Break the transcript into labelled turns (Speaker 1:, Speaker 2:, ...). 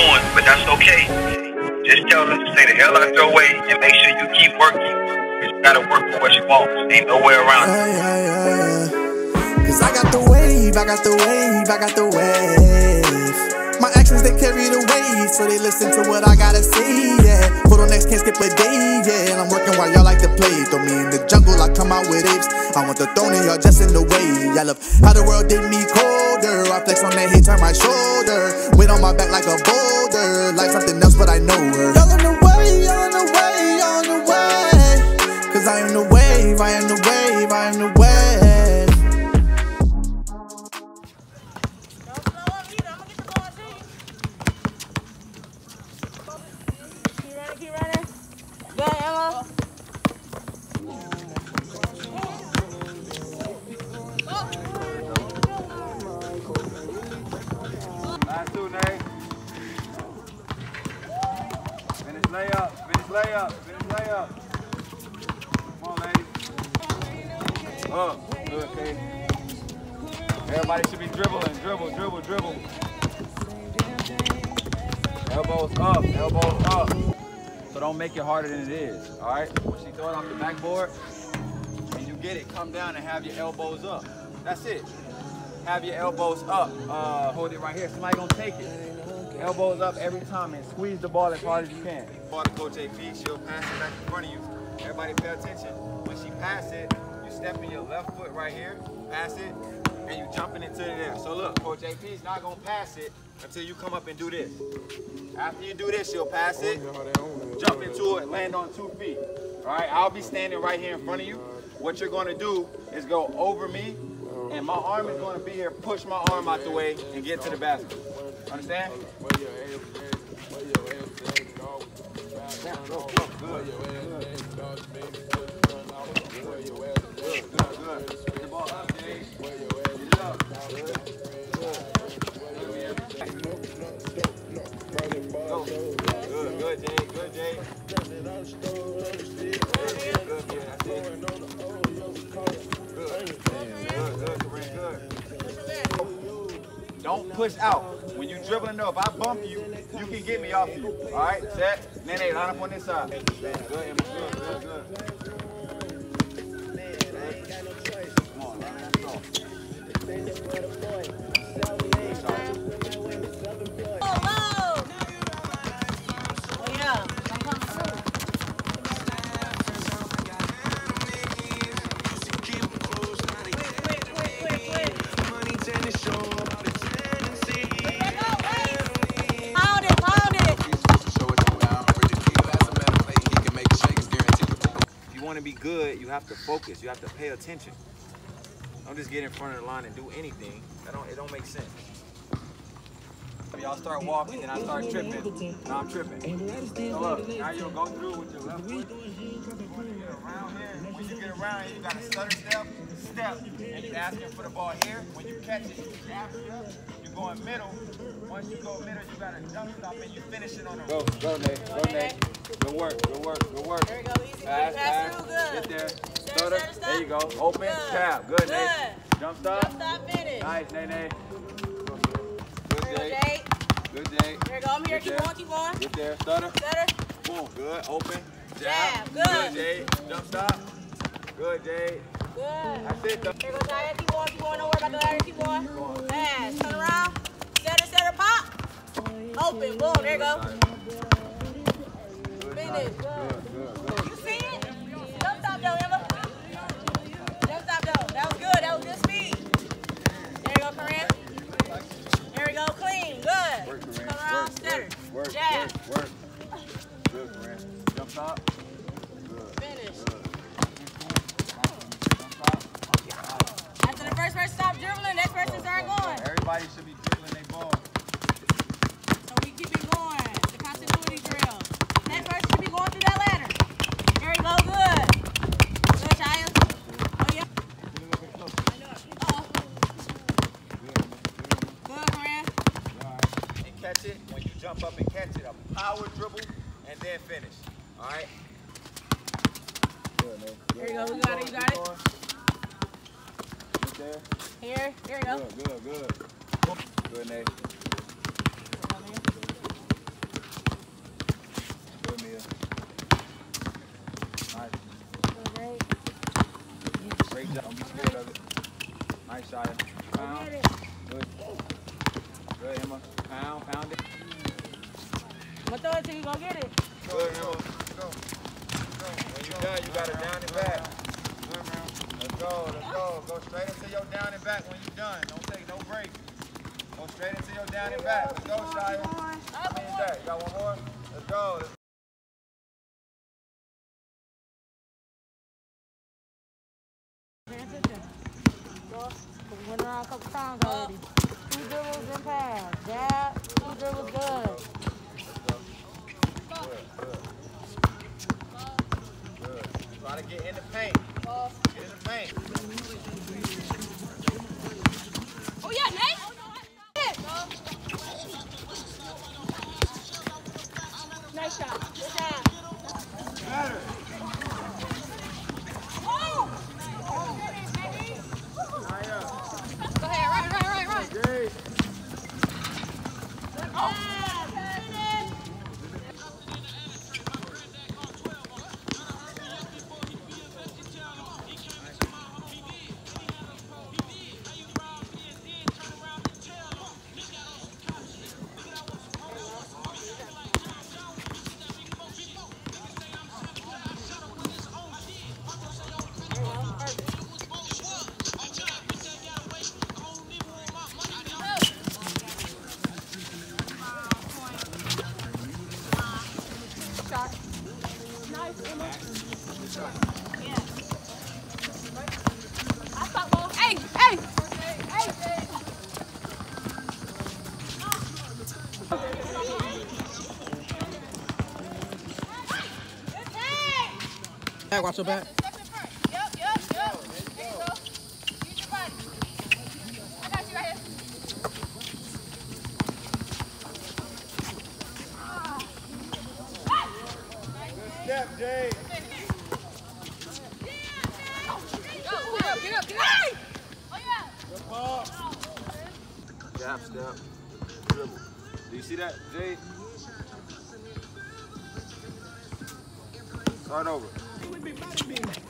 Speaker 1: doing, but that's okay. Just tell her to stay the hell out your way and make sure you keep working. You gotta work for what you want. Ain't no way around it.
Speaker 2: Cause I got the wave, I got the wave, I got the wave. My actions, they carry the weight, so they listen to what I gotta say, yeah. Put on next, can't skip a day, yeah. And I'm working while y'all like to play. Throw me in the jungle, I come out with apes. I want the throne and y'all just in the way. Y'all love how the world did me colder. I flex on that, he turn my shoulder. Weight on my back like a boulder. Like something else, but I know her.
Speaker 3: Layup. Come on, ladies. Up. Good. Everybody should be dribbling. Dribble, dribble, dribble. Elbows up. Elbows up. So don't make it harder than it is. All right? When she throw it off the backboard, and you get it, come down and have your elbows up. That's it. Have your elbows up. Uh, hold it right here. Somebody gonna take it. Elbows up every time and squeeze the ball as hard as you can. Ball to Coach AP, she'll pass it back in front of you. Everybody pay attention. When she passes it, you step in your left foot right here, pass it, and you jumping into the air. So look, Coach AP is not gonna pass it until you come up and do this. After you do this, she'll pass it, jump into it, land on two feet. All right, I'll be standing right here in front of you. What you're gonna do is go over me, and my arm is gonna be here, push my arm out the way, and get to the basket. Understand? Yeah, go, go, good. Good, good, good. Get the ball up, Jay. Get it up. Go. Don't push out. When you dribbling if I bump you, you can get me off you. All right, set. Nene, line up on this side. Good. Good, good, good. Come on. To be good, you have to focus. You have to pay attention. Don't just get in front of the line and do anything. That don't. It don't make sense. If y'all start walking and I start tripping, now I'm tripping. So look, now you'll go through with your left foot. When you get around here, you get around here, you got a stutter step, step, and you asking for the ball here. When you catch it, you jab step. You go in middle. Once you go middle, you got to jump stop and you finish it on the. Go, go, Nate. Go, Nate. Good work. Good work. Good work.
Speaker 4: There you go. Easy.
Speaker 3: Pass,
Speaker 4: Pass
Speaker 3: pass.
Speaker 4: through. Good.
Speaker 3: Get there.
Speaker 4: Stutter,
Speaker 3: Stutter.
Speaker 4: stutter.
Speaker 3: There you go. Open.
Speaker 4: Good.
Speaker 3: Tap. Good, Nate.
Speaker 4: Good.
Speaker 3: Jump stop.
Speaker 4: Jump stop, finish.
Speaker 3: Nice, Nate.
Speaker 4: There
Speaker 3: Good,
Speaker 4: you go,
Speaker 3: Jay.
Speaker 4: Jay.
Speaker 3: Good, Jay.
Speaker 4: There you go. I'm here.
Speaker 3: Good
Speaker 4: Keep
Speaker 3: there.
Speaker 4: going, keep going.
Speaker 3: Get there. Stutter.
Speaker 4: Stutter.
Speaker 3: Boom. Good. Open.
Speaker 4: Jab.
Speaker 3: Good,
Speaker 4: Good.
Speaker 3: Jay. Jump stop. Good, Jay.
Speaker 4: Good.
Speaker 3: That's it, though.
Speaker 4: Here goes Jaya. Keep going, keep going. Don't worry about the ladder. Keep going. Pass. Turn around. Setter, setter, pop. Open. Boom. There you go.
Speaker 3: Good,
Speaker 4: Finish.
Speaker 3: Good, good, good.
Speaker 4: You see it? Jump stop though,
Speaker 3: work, work, work. Good, Corinne. Jump stop. Good.
Speaker 4: Finish.
Speaker 3: Good. jump up and catch it, a power dribble, and then finish. All right? Good, man. Good.
Speaker 4: There you go. You got it. You got it.
Speaker 3: Right there.
Speaker 4: Here. Here you go.
Speaker 3: Good, good, good. Good, Nate. Good, Mia.
Speaker 4: Nice. Great. Great job. You scared of it. Nice, Shia. Pound.
Speaker 3: Good. Good, Emma. Pound. Pound it.
Speaker 4: I'm gonna throw it till you go get it.
Speaker 3: Good, Emma. When you're done, you gotta down and back. Let's go, let's go. Go straight into your down and back when you're done. Don't take no break. Go straight into your down and back. Let's go, Shia. How many is that? You got one more? Let's go. Let's
Speaker 4: Pay attention. Go. We went around a couple times already. Two dribbles and pass. Jab. Two dribbles good.
Speaker 3: Try to get in the paint. Get in the paint.
Speaker 4: Get up. Oh yeah.
Speaker 3: Good ball. Jab, step, dribble. Do you see that, Jay? Start over. Everybody be, everybody.